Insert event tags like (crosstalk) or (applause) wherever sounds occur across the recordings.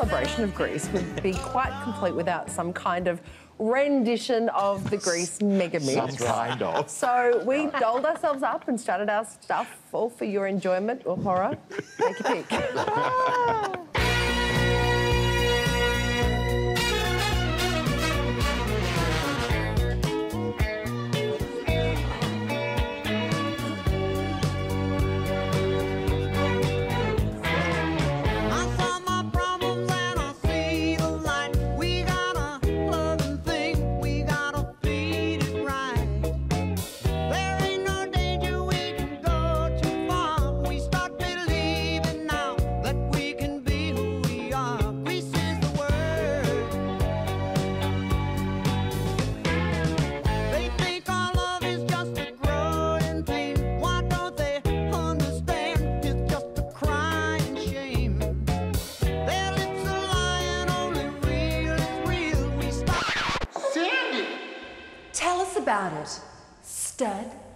celebration of Grease would be quite complete without some kind of rendition of the Grease mega mix. Some kind of. So we dolled ourselves up and started our stuff all for your enjoyment or horror. Take a pick. about it.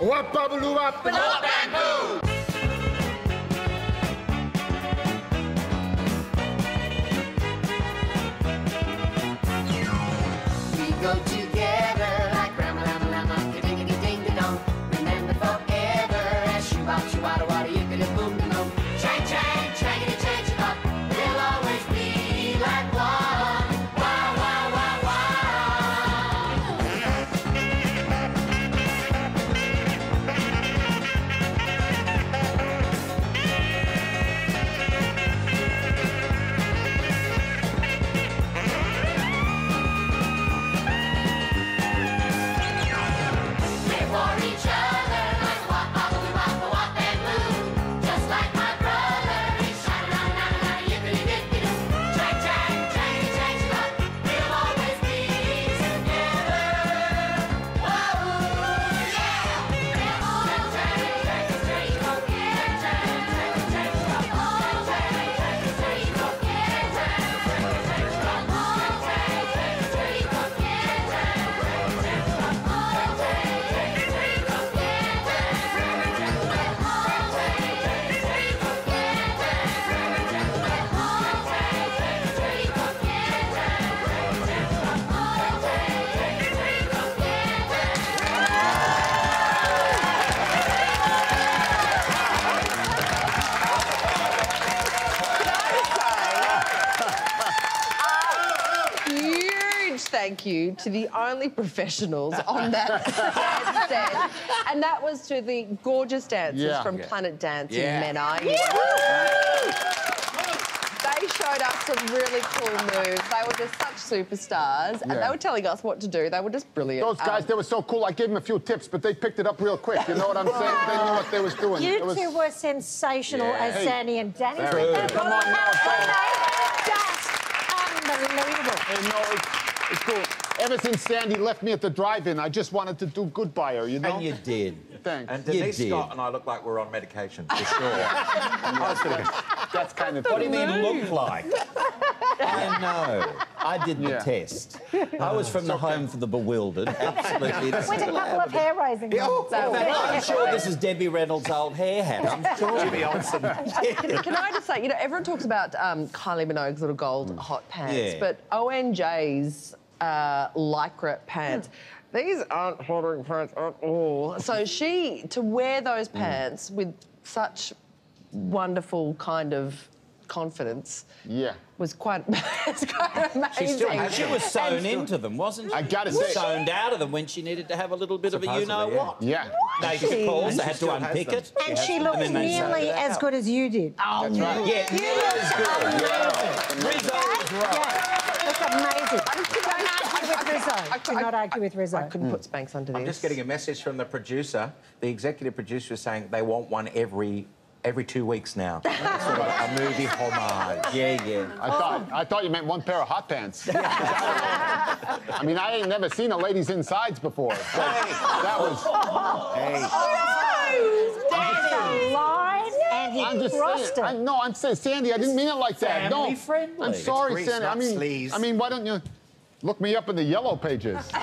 Wapabulu. Blow bamboo. Thank you to the only professionals on that (laughs) dance set, and that was to the gorgeous dancers Yeah. from Yeah. Planet Dance Yeah. Men Are You. They showed us some really cool moves. They were just such superstars, and they were telling us what to do. They were just brilliant. Those guys, Um, they were so cool. I gave them a few tips, but they picked it up real quick. You know what I'm saying? They knew what they was doing. You It was- two were sensational as Hey. Sandy and Danny. Very good. Come on now, Just unbelievable. Hey, no, it's, it's cool. Ever since Sandy left me at the drive-in, I just wanted to do good by her, you know? And you did. Thanks. And You Denise did. Scott and I look like we're on medication, for sure. (laughs) I That's kind of What do you mean look like? I know. I did the Yeah. test. (laughs) I was from the home for the bewildered. Absolutely. (laughs) With a couple of hair raising. Oh, ones. in I'm sure this is Debbie Reynolds' old hair hat. I'm (laughs) sure. Jimmy Olsen. Can I just say, you know, everyone talks about um, Kylie Minogue's little gold hot pants, Yeah. but ONJ's uh, lycra pants. These aren't hottering pants at all. So she to wear those pants with such wonderful kind of confidence Yeah. was quite, (laughs) it's quite amazing. still has She was sewn into them, wasn't she? I gotta She was say- sewn out of them when she needed to have a little bit of a you know Supposedly, yeah. what. Yeah. They calls, And they had to unpick it. And she looked then nearly as good as you did. Oh, That's right. Yeah, You nearly as looked good. amazing. Rizzo was right. Yeah, look amazing. Don't argue with Rizzo. Do not argue with Rizzo. I couldn't put Spanx under this. I'm just getting a message from the producer. The executive producer is saying they want one every every two weeks now. (laughs) sort of a movie homage. Yeah, yeah. I thought I thought you meant one pair of hot pants. (laughs) I mean, I ain't never seen a lady's insides before. So that was. That's a line, and he I'm just saying. I, it. no, I'm saying, Sandy, I didn't mean it like that. No, friendly. I'm sorry, grease, Sandy. I mean, sleaze. I mean, why don't you look me up in the yellow pages? (laughs)